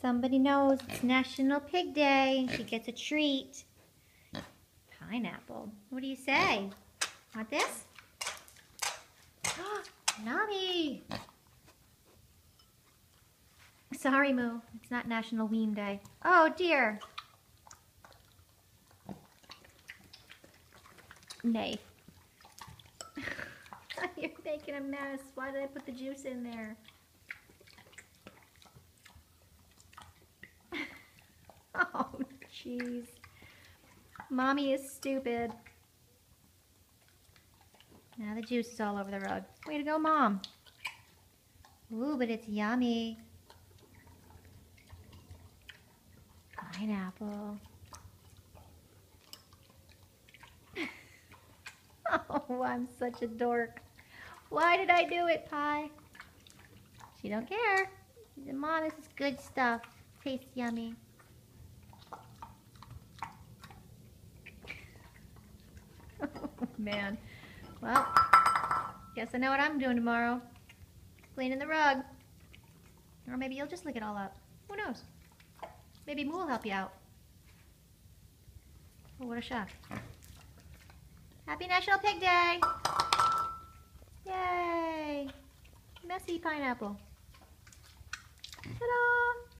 Somebody knows it's National Pig Day and she gets a treat. Pineapple. What do you say? Want this? Nami! Sorry, Moo. It's not National Ween Day. Oh, dear. Nay. You're making a mess. Why did I put the juice in there? oh, jeez. Mommy is stupid. Now the juice is all over the rug. Way to go, Mom. Ooh, but it's yummy. Pineapple. oh, I'm such a dork. Why did I do it, Pye? She don't care. Mom, this is good stuff. Tastes yummy. oh, man. Well, guess I know what I'm doing tomorrow. Cleaning the rug. Or maybe you'll just lick it all up. Who knows? Maybe Moo will help you out. Oh, what a shock. Happy National Pig Day! Yay! Messy pineapple. Ta-da!